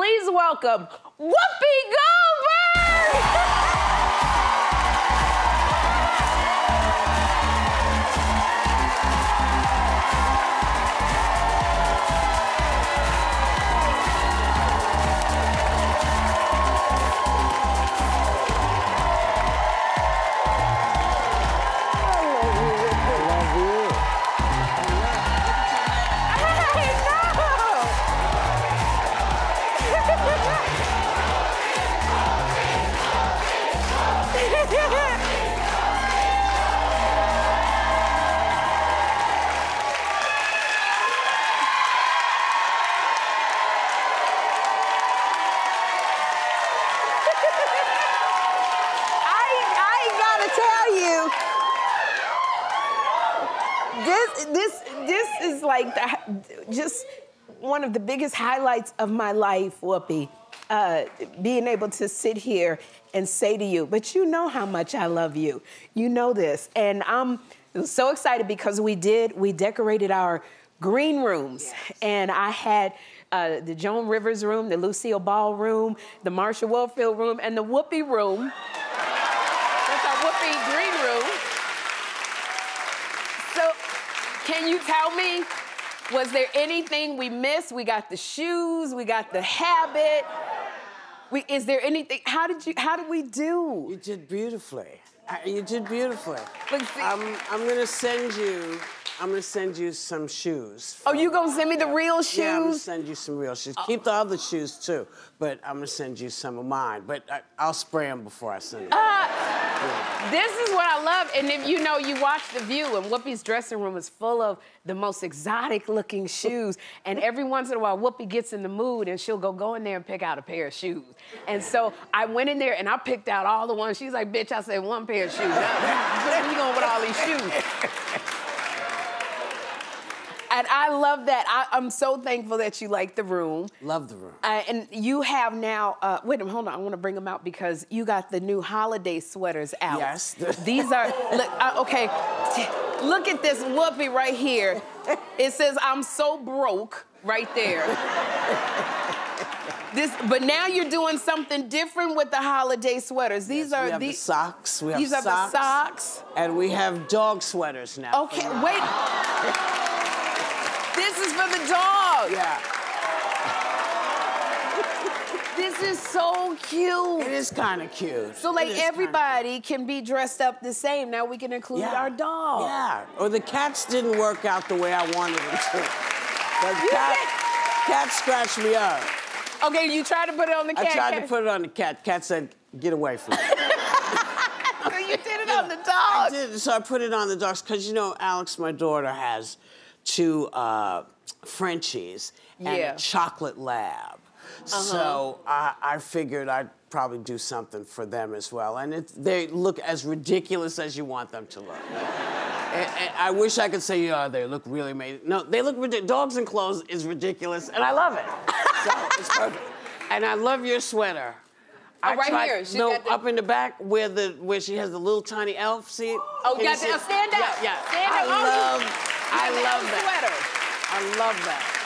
Please welcome Whoopi Goldberg! this this this is like the, just one of the biggest highlights of my life, Whoopi. Uh, being able to sit here and say to you, but you know how much I love you. You know this, and I'm so excited because we did. We decorated our green rooms, yes. and I had. Uh, the Joan Rivers room, the Lucille Ball room, the Marsha Warfield room, and the Whoopi room. That's our Whoopi green room. So, can you tell me, was there anything we missed? We got the shoes, we got the habit. We, is there anything? How did you? How did we do? You did beautifully. You did beautifully. I'm, I'm gonna send you I'm gonna send you some shoes. Oh, you gonna send me the real shoes? Yeah, I'm gonna send you some real shoes. Keep the other shoes too, but I'm gonna send you some of mine. But I, will spray them before I send them. Uh. This is what I love, and if you know, you watch The View, and Whoopi's dressing room is full of the most exotic-looking shoes. and every once in a while, Whoopi gets in the mood, and she'll go go in there and pick out a pair of shoes. And so I went in there and I picked out all the ones. She's like, "Bitch, I said one pair of shoes. Where you going with all these shoes?" And I love that. I, am so thankful that you like the room. Love the room. Uh, and you have now, uh, wait a minute, hold on. I want to bring them out because you got the new holiday sweaters out. Yes. These are, look, uh, okay, look at this Whoopi right here. It says, I'm so broke, right there. This, but now you're doing something different with the holiday sweaters. These yes, are we have the, the socks. We have these socks, are the socks. And we have dog sweaters now. Okay, wait. This is for the dog. Yeah. this is so cute. It is kind of cute. So like everybody can be dressed up the same. Now we can include yeah. our dog. Yeah. Or the cats didn't work out the way I wanted them to. The cat, cat scratched me up. Okay, you tried to put it on the cat. I tried cat. to put it on the cat. Cat said, "Get away from me." so you did it on the dog. I did. So I put it on the dogs because you know Alex, my daughter, has two uh, Frenchies and yeah. chocolate lab. Uh-huh. So I, I, figured I'd probably do something for them as well. And it, they look as ridiculous as you want them to look. and, and I wish I could say, yeah, they look really amazing. No, they look ridiculous. Dogs in clothes is ridiculous, and I love it. so it's perfect. And I love your sweater. Oh, I right tried, here. She no, the... up in the back where the where she has the little tiny elf. See it? Oh, got to stand up. Yeah, yeah. Stand I out. love. I love that. I love that.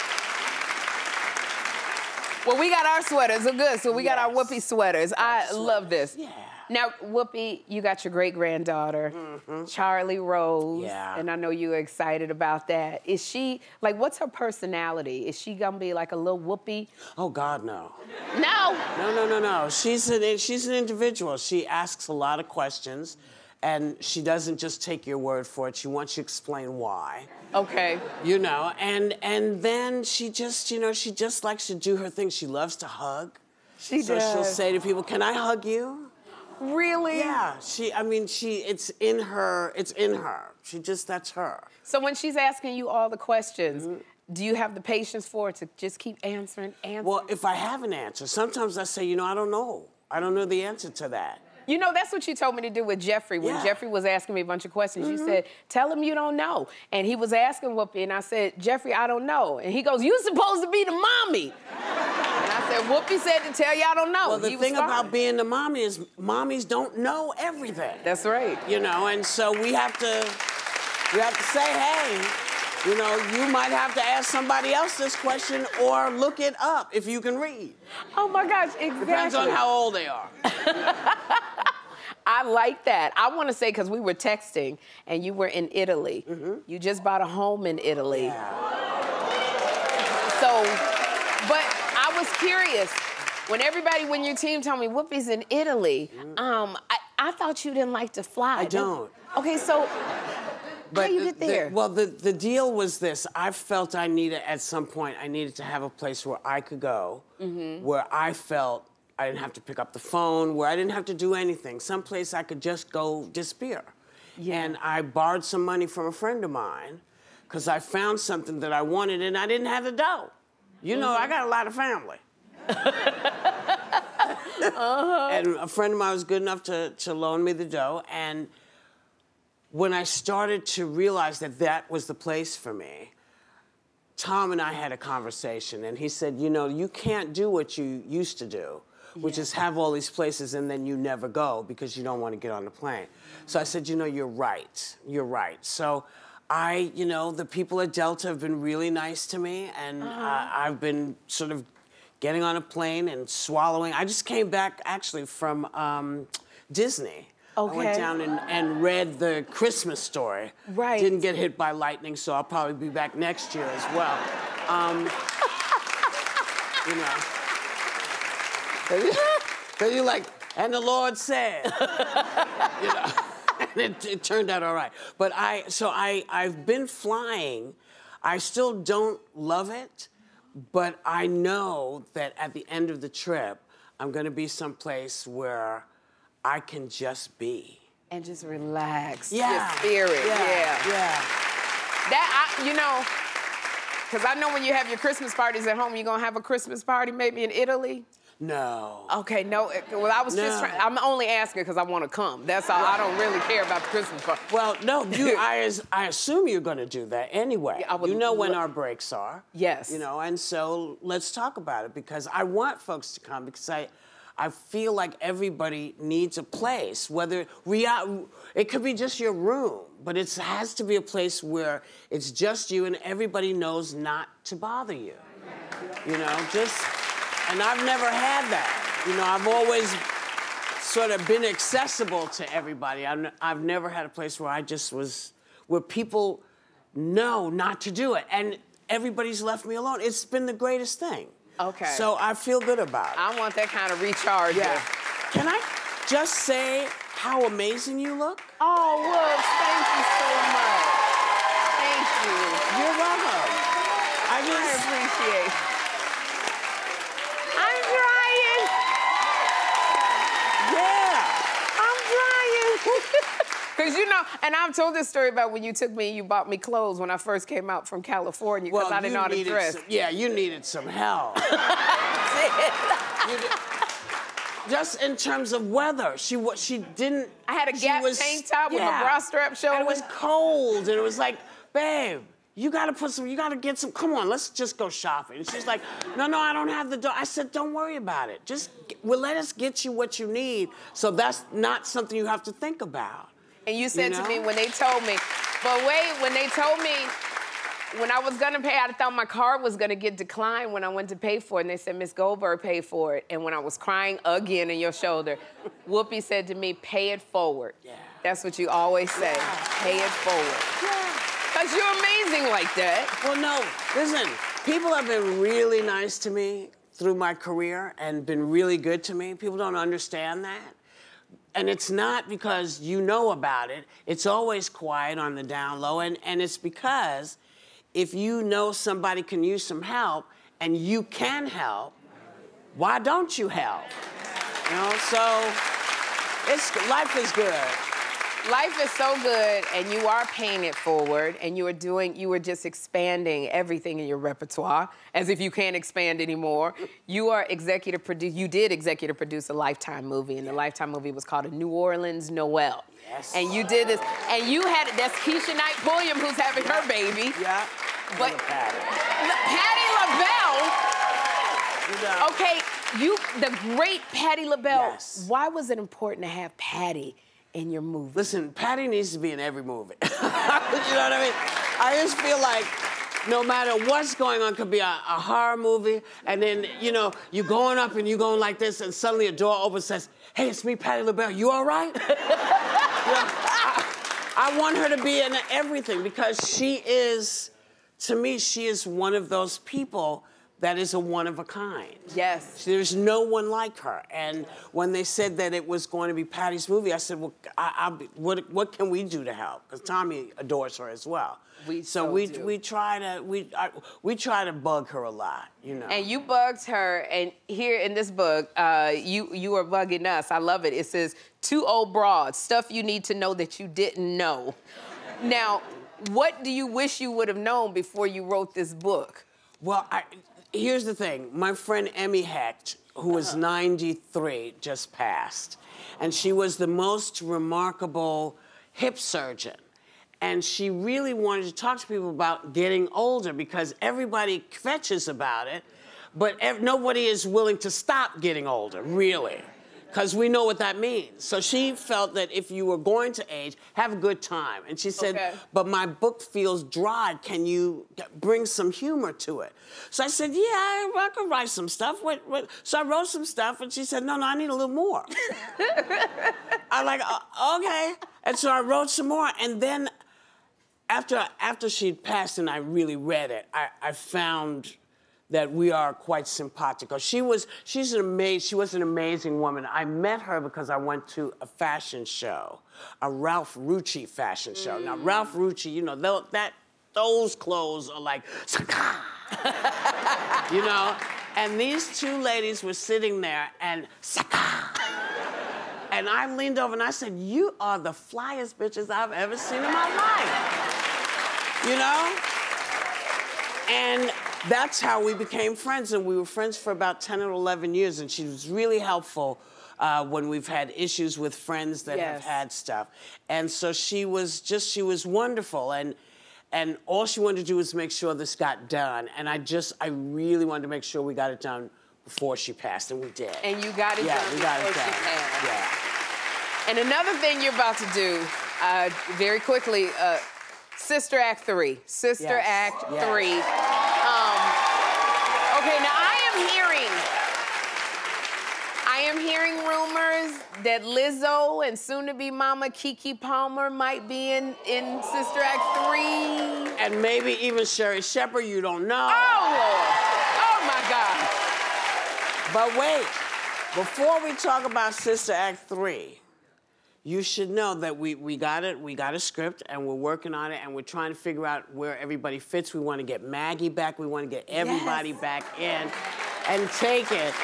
Well, we got our sweaters. They're good. So we yes. got our Whoopi sweaters. I sweaters. love this. Yeah. Now, Whoopi, you got your great granddaughter, mm-hmm. Charlie Rose. Yeah. And I know you're excited about that. Is she, like, what's her personality? Is she gonna be like a little Whoopi? Oh, God, no. No? No, no, no, no. She's an, she's an individual. She asks a lot of questions and she doesn't just take your word for it. She wants you to explain why. Okay. You know, and and then she just, you know, she just likes to do her thing. She loves to hug. She so does. she'll say to people, "Can I hug you?" Really? Yeah. She. I mean, she. It's in her. It's in her. She just. That's her. So when she's asking you all the questions. Mm-hmm. Do you have the patience for it to just keep answering, answering? Well, if I have an answer, sometimes I say, you know, I don't know. I don't know the answer to that. You know, that's what you told me to do with Jeffrey. When yeah. Jeffrey was asking me a bunch of questions, mm-hmm. you said, Tell him you don't know. And he was asking Whoopi, and I said, Jeffrey, I don't know. And he goes, You supposed to be the mommy. and I said, Whoopi said to tell you I don't know. Well, the he thing about being the mommy is mommies don't know everything. That's right. You know, and so we have to we have to say, hey, You know, you might have to ask somebody else this question or look it up if you can read. Oh my gosh, exactly. Depends on how old they are. I like that. I want to say because we were texting and you were in Italy. Mm-hmm. You just bought a home in Italy. Yeah. So, but I was curious. When everybody, when your team told me Whoopi's in Italy, mm-hmm. um, I, I thought you didn't like to fly. I don't. Okay, so but How you get there? The, well, the, the deal was this. I felt I needed, at some point, I needed to have a place where I could go, mm-hmm. where I felt I didn't have to pick up the phone, where I didn't have to do anything. Someplace I could just go disappear. Yeah. And I borrowed some money from a friend of mine because I found something that I wanted and I didn't have the dough. You know, mm-hmm. I got a lot of family. uh-huh. And a friend of mine was good enough to, to loan me the dough. And when I started to realize that that was the place for me, Tom and I had a conversation, and he said, You know, you can't do what you used to do, which yeah. is have all these places and then you never go because you don't want to get on the plane. So I said, You know, you're right. You're right. So I, you know, the people at Delta have been really nice to me, and uh-huh. I've been sort of getting on a plane and swallowing. I just came back actually from um, Disney. Okay. I went down and, and read the Christmas story. Right. Didn't get hit by lightning, so I'll probably be back next year as well. Um, you know. Because you're like, and the Lord said, you know. And it, it, turned out all right. But I, so I, I've been flying. I still don't love it, but I know that at the end of the trip, I'm going to be someplace where I can just be. And just relax. Yeah. Your spirit. Yeah. Yeah. yeah. That, I, you know, because I know when you have your Christmas parties at home, you're going to have a Christmas party maybe in Italy. No. Okay, no. Eh, well, I was no. just trying. I'm only asking because I want to come. That's all. I don't really care about the Christmas party. Well, no. You, I, I assume you're going to do that anyway. Yeah, you know when our breaks are. Yes. You know, and so let's talk about it because I want folks to come because I. I feel like everybody needs a place, whether rea- it could be just your room, but it has to be a place where it's just you and everybody knows not to bother you. You know, just, and I've never had that. You know, I've always sort of been accessible to everybody. I've, I've never had a place where I just was, where people know not to do it. And everybody's left me alone. It's been the greatest thing. Okay. So I feel good about it. I want that kind of recharge. Yeah. Can I just say how amazing you look? Oh, Whoops, thank you so much. Thank you. You're welcome. I just I appreciate. I'm trying. Yeah. I'm trying. Because you know, and I've told this story about when you took me and you bought me clothes when I first came out from California because well, I didn't know how to dress. Some, yeah, you needed some help. just in terms of weather, she what she didn't. I had a Gap was, tank top yeah, with a bra strap showing. And it was cold, and it was like, babe. You gotta put some, you gotta get some, come on, let's just go shopping. And she's like, no, no, I don't have the dough. I said, don't worry about it. Just, well, let us get you what you need. So that's not something you have to think about. And you said you know? to me when they told me, but wait, when they told me when I was gonna pay, I thought my card was gonna get declined when I went to pay for it. And they said, Miss Goldberg paid for it. And when I was crying again in your shoulder, Whoopi said to me, pay it forward. Yeah. That's what you always say. Yeah. Pay it forward. Yeah. Because you're amazing like that. Well, no, listen, people have been really nice to me through my career and been really good to me. People don't understand that. And it's not because you know about it, it's always quiet on the down low. And, and it's because if you know somebody can use some help and you can help, why don't you help? You know, so it's life is good. Life is so good, and you are paying it forward, and you are doing, you are just expanding everything in your repertoire, as if you can't expand anymore. You are executive produce. You did executive produce a Lifetime movie, and the Lifetime movie was called A New Orleans Noel. Yes. And you did this, and you had that's Keshia Knight Pulliam who's having yeah. her baby. Yeah. But Patti. Patti LaBelle. Okay, you the great Patti LaBelle. Yes. Why was it important to have Patti? In your movie? Listen, Patti needs to be in every movie. you know what I mean? I just feel like no matter what's going on, could be a, a, horror movie, and then you know you're going up and you're going like this, and suddenly a door opens, and says, "Hey, it's me, Patti LaBelle. You all right?" I, I want her to be in everything because she is, to me, she is one of those people that is a one of a kind. Yes. There's no one like her. And when they said that it was going to be Patti's movie, I said, well, I, be, what, what can we do to help? Because Tommy adores her as well. We so, so we do. we try to we I, we try to bug her a lot, you know. And you bugged her, and here in this book, uh, you you are bugging us. I love it. It says two old broads, stuff you need to know that you didn't know. now, what do you wish you would have known before you wrote this book? Well, I, here's the thing. My friend Emmy Hecht, who uh-huh. 93, just passed. And she was the most remarkable hip surgeon. And she really wanted to talk to people about getting older because everybody fetches about it, but nobody is willing to stop getting older, really because we know what that means. So she felt that if you were going to age, have a good time. And she said, okay. but my book feels dry. Can you bring some humor to it? So I said, yeah, I, I can write some stuff. What, what? So I wrote some stuff, and she said, no, no, I need a little more. I'm like, uh, okay. And so I wrote some more, and then after after she'd passed and I really read it, I, I found that we are quite simpatico. She was, she's an amazing, she was an amazing woman. I met her because I went to a fashion show, a Ralph Rucci fashion show. Mm. Now, Ralph Rucci, you know, that, those clothes are like, you know? And these two ladies were sitting there and, and I leaned over and I said, you are the flyest bitches I've ever seen in my life. You know? And that's how we became friends, and we were friends for about 10 or 11 years, and she was really helpful uh, when we've had issues with friends that yes. have had stuff. And so she was just, she was wonderful, and and all she wanted to do was make sure this got done. And I just, I really wanted to make sure we got it done before she passed, and we did. And you got it yeah, done we got it done. Yeah. And another thing you're about to do, uh, very quickly, uh, Sister Act 3. Sister yes. Act yes. 3. Okay, now I am hearing, I am hearing rumors that Lizzo and soon-to-be mama Keke Palmer might be in, in Sister Act 3. And maybe even Sherri Shepherd, you don't know. Oh, Lord. Oh, my God. But wait, before we talk about Sister Act 3, you should know that we, we got it, we got a script, and we're working on it, and we're trying to figure out where everybody fits. We want to get Maggie back, we want to get everybody yes. back in and take it.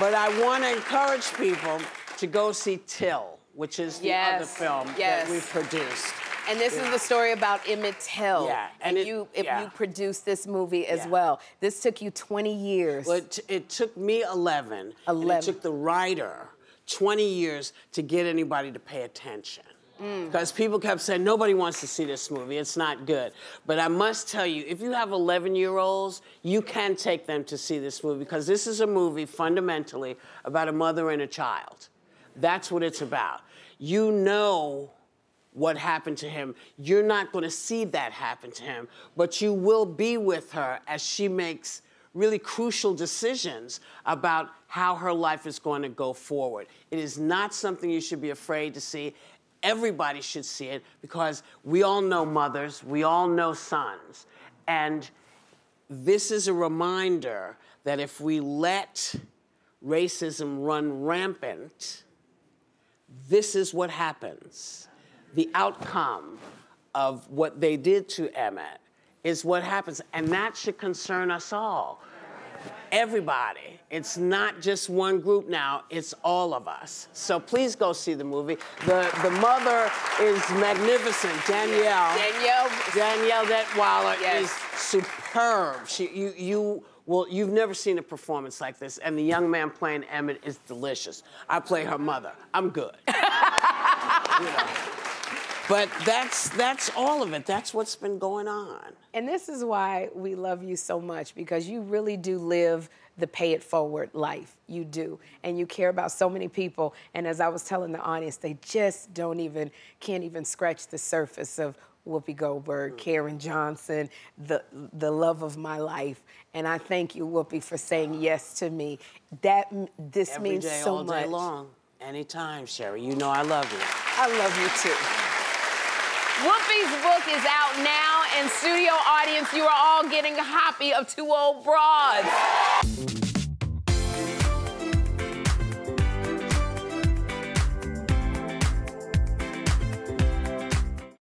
But I want to encourage people to go see Till, which is the yes. other film yes. that we produced. And this yeah. is the story about Emmett Till. Yeah, and, and it, you, yeah. you produced this movie as yeah. well. This took you 20 years. Well, it, it took me 11. 11. And it took the writer 20 years to get anybody to pay attention. Because mm. people kept saying, nobody wants to see this movie, it's not good. But I must tell you, if you have 11 year olds, you can take them to see this movie because this is a movie fundamentally about a mother and a child. That's what it's about. You know what happened to him. You're not going to see that happen to him, but you will be with her as she makes really crucial decisions about how her life is going to go forward. It is not something you should be afraid to see. Everybody should see it because we all know mothers, we all know sons. And this is a reminder that if we let racism run rampant, this is what happens. The outcome of what they did to Emmett is what happens. And that should concern us all everybody. It's not just one group now, it's all of us. So please go see the movie. The, the mother is magnificent, Danielle. Danielle. Danielle Deadwyler yes. is superb. She, you, you well, you've never seen a performance like this, and the young man playing Emmett is delicious. I play her mother. I'm good. you know but that's that's all of it. That's what's been going on. And this is why we love you so much because you really do live the pay it forward life. You do. And you care about so many people. And as I was telling the audience, they just don't even can't even scratch the surface of Whoopi Goldberg, Caryn Johnson, the the love of my life, and I thank you, Whoopi, for saying yes to me. That this Every means day, so all much. Day long, anytime, Sherri. You know I love you. I love you too. Whoopi's book is out now, and studio audience, you are all getting a copy of Two Old Broads.